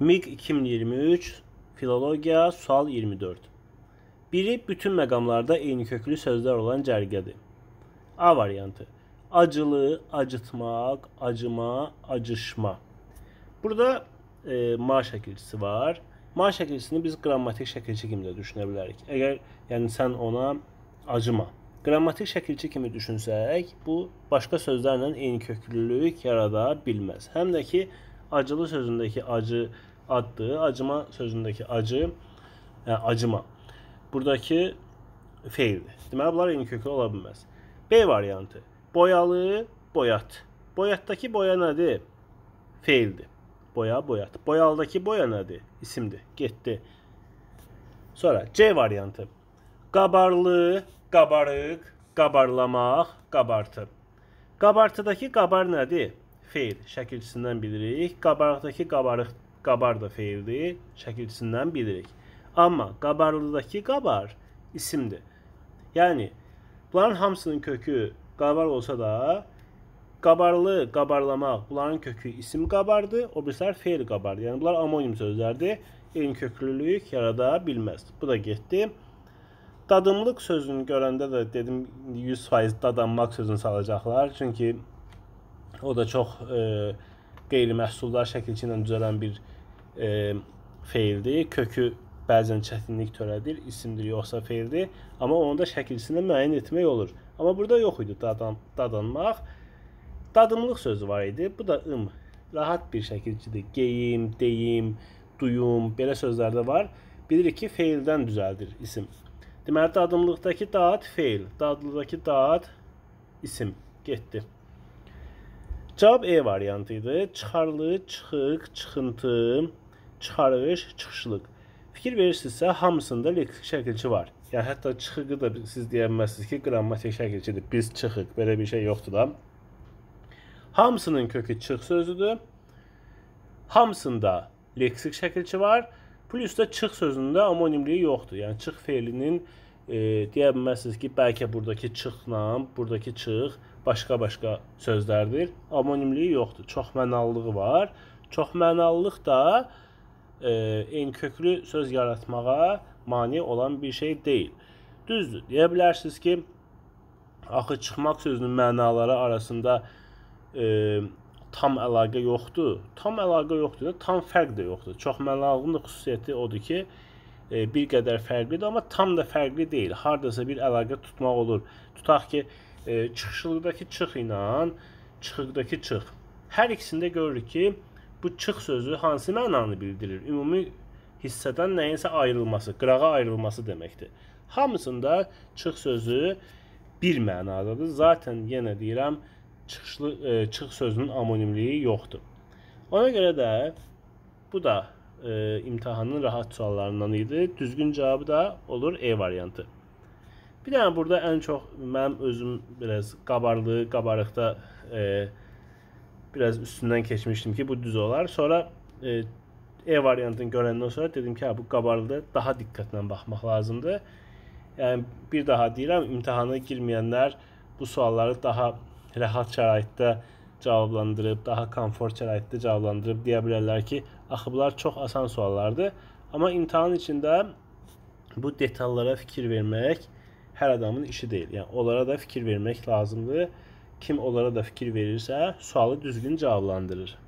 MIG 2023 Filologiya sual 24. Biri bütün məqamlarda eyni köklü sözlər olan cərgədir. A variantı. Acılı, acıtmaq, acıma, acışma. Burada e, ma şəkilçisi var. Ma şəkilçisini biz qrammatik şəkilçi kimi də düşünə bilərik. Əgər yəni sən ona acıma. Qrammatik şəkilçi kimi düşünsək, bu başqa sözlərlə eyni köklülük yarada bilməz. Həm də ki acılı sözündəki acı addır, acıma sözündəki acı, yəni acıma. Buradakı feildir. Deməli bunlar eyni köklü ola. B variantı. Boyalı, boyat. Boyatdakı boya nədir? Feildir. Boya, boyat. Boyalıdakı boya nədir? İsimdir. Getdi. Sonra C variantı. Qabarlı, qabarıq, qabarlamaq, qabartı. Qabartıdakı qabar nədir? Feil. Şəkilçisindən bilirik. Qabarıqdakı qabarıq, qabar da feildir. Şəkilçisindən bilirik. Amma qabarlıdakı qabar isimdir. Yəni bunların hamısının kökü qabar olsa da qabarlı, qabarlamaq bunların kökü isim qabardır, o birislər feil qabardır. Yəni bunlar amonim sözlərdir. Eyni köklülük yarada bilməz. Bu da getdi. Dadımlıq sözünü görəndə də dedim 100% dadanmaq sözünü salacaqlar. Çünki o da çox e, qeyri-məhsuldar şəkilçi ilə düzələn bir e, feildir. Kökü bəzən çətinlik törədir, isimdir yoxsa feildir. Amma onu da şəkilçisində müəyyən etmək olur. Amma burada yox idi dadan, dadanmaq. Dadımlıq sözü var idi. Bu da ım. Rahat bir şəkilçidir. Geyim, deyim, duyum, belə sözlər də var. Bilirik ki, feildən düzəldir isim. Deməli, dadımlıqdakı dad feil, dadlıdakı dad isim. Getdi. Cavab E variantı idi. Çıxarlı, çıxıq, çıxıntı, çıxarış, çıxışlıq. Fikir verirsinizsə, hamısında leksik şəkilçi var. Yəni hətta çıxığı da siz deyə bilməzsiniz ki, qrammatik şəkilçidir. Biz çıxıq, belə bir şey yoxdur da. Hamısının kökü çıx sözüdür. Hamısında leksik şəkilçi var. Plus da çıx sözündə amonimliyi yoxdur. Yəni çıx feilinin e, deyə bilməzsiniz ki, bəlkə buradakı çıxla, buradakı çıx başqa-başqa sözlərdir. Amonimliyi yoxdur. Çox mənalılığı var. Çox mənalılıq da e, eyni köklü söz yaratmağa mane olan bir şey deyil. Düzdür. Deyə bilərsiniz ki, axı çıxmaq sözünün mənaları arasında e, tam əlaqə yoxdur. Tam əlaqə yoxdur tam fərq də yoxdur. Çox mənalığın da xüsusiyyəti odur ki, e, bir qədər fərqlidir, amma tam da fərqli deyil. Hardasa bir əlaqə tutmaq olur. Tutaq ki, e, çıxışlıqdakı çıx ilə çıxıqdakı çıx. Hər ikisində görürük ki, bu çıx sözü hansı mənanı bildirir? Ümumi hissədən nəyinsə ayrılması, qırağa ayrılması deməkdir. Hamısında çıx sözü bir mənadadır. Zaten yenə deyirəm, çıxışlı e, çıx sözünün amonimliyi yoxdur. Ona görə də bu da e, imtahanın rahat suallarından idi. Düzgün cavabı da olur E variantı. Bir dənə burada ən çox mənim özüm biraz qabarlı, qabarıqda e, biraz üstündən keçmişdim ki, bu düz olar. Sonra e, E variantını görəndən sonra dedim ki, hə, bu qabarlıda daha diqqətlə baxmaq lazımdır. Yəni bir daha deyirəm, imtahana girməyənlər bu sualları daha rahat şəraitdə cavablandırıb, daha komfort şəraitdə cavablandırıb deyə bilərlər ki, axı bunlar çox asan suallardır. Amma imtahan içində bu detallara fikir vermək hər adamın işi deyil. Yəni onlara da fikir vermək lazımdır. Kim onlara da fikir verirsə, sualı düzgün cavablandırır.